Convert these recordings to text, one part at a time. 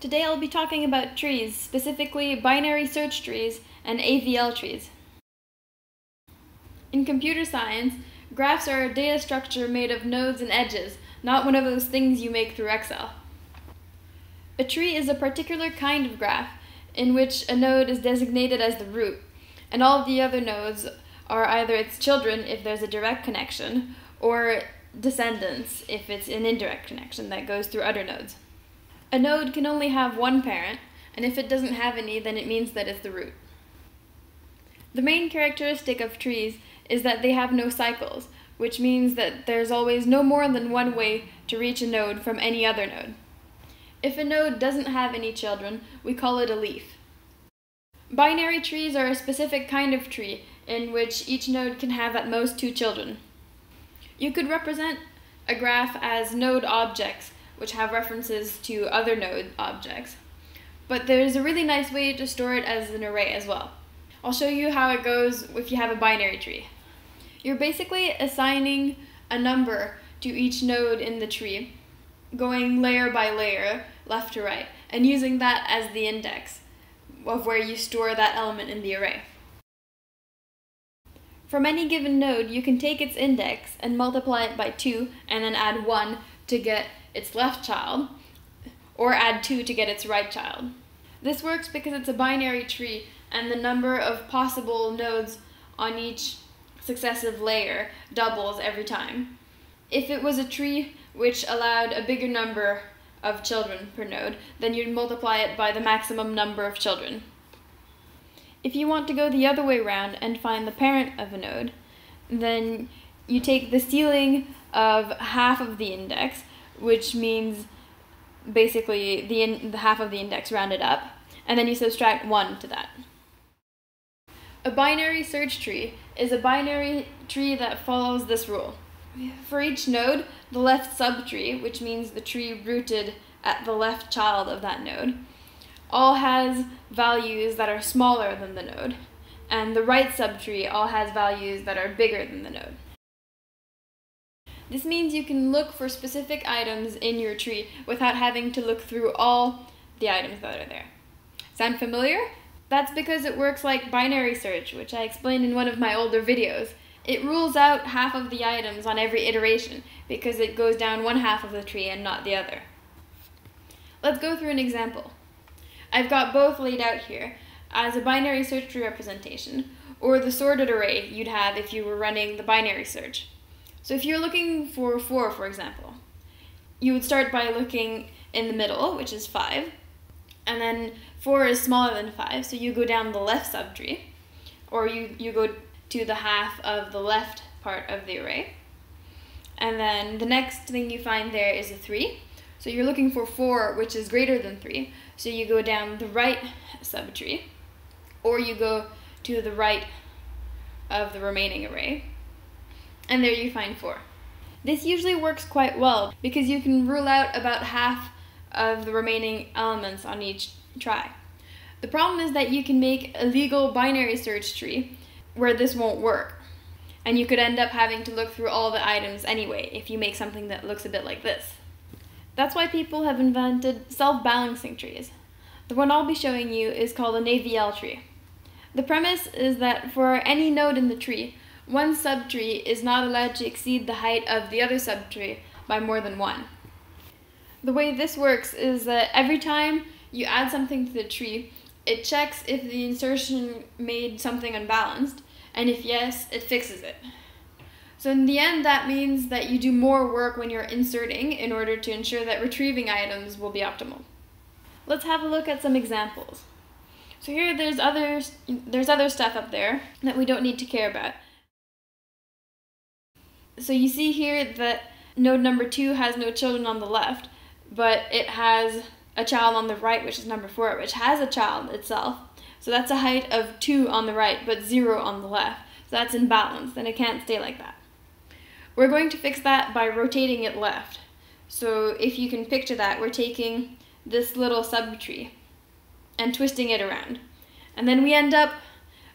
Today I'll be talking about trees, specifically binary search trees and AVL trees. In computer science, graphs are a data structure made of nodes and edges, not one of those things you make through Excel. A tree is a particular kind of graph in which a node is designated as the root, and all the other nodes are either its children if there's a direct connection, or descendants if it's an indirect connection that goes through other nodes. A node can only have one parent, and if it doesn't have any, then it means that it's the root. The main characteristic of trees is that they have no cycles, which means that there's always no more than one way to reach a node from any other node. If a node doesn't have any children, we call it a leaf. Binary trees are a specific kind of tree in which each node can have at most two children. You could represent a graph as node objects, which have references to other node objects. But there's a really nice way to store it as an array as well. I'll show you how it goes if you have a binary tree. You're basically assigning a number to each node in the tree, going layer by layer, left to right, and using that as the index of where you store that element in the array. From any given node, you can take its index and multiply it by 2 and then add 1 to get its left child, or add 2 to get its right child. This works because it's a binary tree and the number of possible nodes on each successive layer doubles every time. If it was a tree which allowed a bigger number of children per node, then you'd multiply it by the maximum number of children. If you want to go the other way around and find the parent of a node, then you take the ceiling of half of the index which means basically the, in, the half of the index rounded up, and then you subtract 1 to that. A binary search tree is a binary tree that follows this rule. For each node, the left subtree, which means the tree rooted at the left child of that node, all has values that are smaller than the node, and the right subtree all has values that are bigger than the node. This means you can look for specific items in your tree without having to look through all the items that are there. Sound familiar? That's because it works like binary search, which I explained in one of my older videos. It rules out half of the items on every iteration because it goes down one half of the tree and not the other. Let's go through an example. I've got both laid out here as a binary search tree representation, or the sorted array you'd have if you were running the binary search. So if you're looking for 4, for example, you would start by looking in the middle, which is 5, and then 4 is smaller than 5, so you go down the left subtree, or you, you go to the half of the left part of the array. And then the next thing you find there is a 3. So you're looking for 4, which is greater than 3. So you go down the right subtree, or you go to the right of the remaining array and there you find 4. This usually works quite well because you can rule out about half of the remaining elements on each try. The problem is that you can make a legal binary search tree where this won't work. And you could end up having to look through all the items anyway if you make something that looks a bit like this. That's why people have invented self-balancing trees. The one I'll be showing you is called an AVL tree. The premise is that for any node in the tree, one subtree is not allowed to exceed the height of the other subtree by more than one. The way this works is that every time you add something to the tree, it checks if the insertion made something unbalanced, and if yes, it fixes it. So in the end, that means that you do more work when you're inserting in order to ensure that retrieving items will be optimal. Let's have a look at some examples. So here there's other, there's other stuff up there that we don't need to care about. So you see here that node number two has no children on the left, but it has a child on the right, which is number four, which has a child itself. So that's a height of two on the right, but zero on the left. So that's imbalanced, and it can't stay like that. We're going to fix that by rotating it left. So if you can picture that, we're taking this little subtree and twisting it around. And then we end up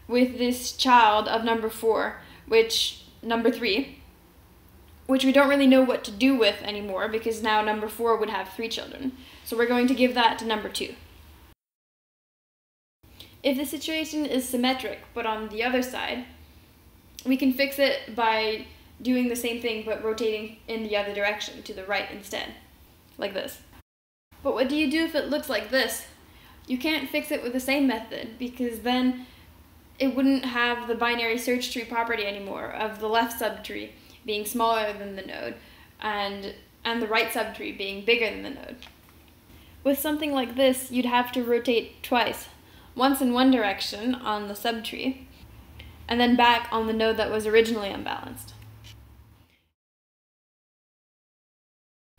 with this child of number four, which, number three, which we don't really know what to do with anymore because now number 4 would have 3 children. So we're going to give that to number 2. If the situation is symmetric, but on the other side, we can fix it by doing the same thing but rotating in the other direction, to the right instead, like this. But what do you do if it looks like this? You can't fix it with the same method because then it wouldn't have the binary search tree property anymore of the left subtree being smaller than the node and and the right subtree being bigger than the node. With something like this, you'd have to rotate twice once in one direction on the subtree, and then back on the node that was originally unbalanced.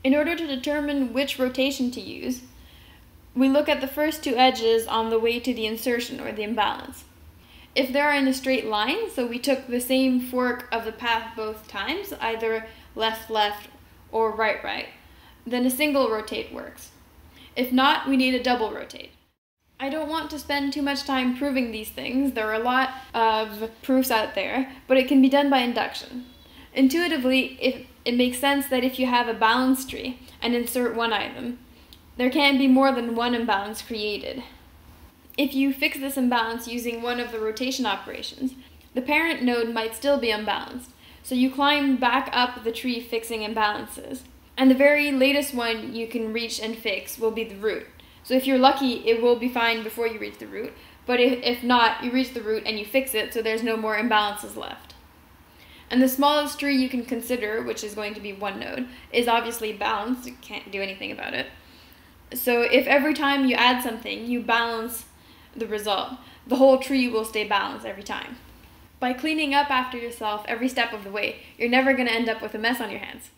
In order to determine which rotation to use, we look at the first two edges on the way to the insertion or the imbalance. If they're in a straight line, so we took the same fork of the path both times, either left left or right right, then a single rotate works. If not, we need a double rotate. I don't want to spend too much time proving these things. There are a lot of proofs out there, but it can be done by induction. Intuitively, if it makes sense that if you have a balance tree and insert one item, there can be more than one imbalance created. If you fix this imbalance using one of the rotation operations, the parent node might still be unbalanced, so you climb back up the tree fixing imbalances. And the very latest one you can reach and fix will be the root. So if you're lucky, it will be fine before you reach the root. But if, if not, you reach the root and you fix it so there's no more imbalances left. And the smallest tree you can consider, which is going to be one node, is obviously balanced. You can't do anything about it. So if every time you add something, you balance the result, the whole tree will stay balanced every time. By cleaning up after yourself every step of the way, you're never going to end up with a mess on your hands.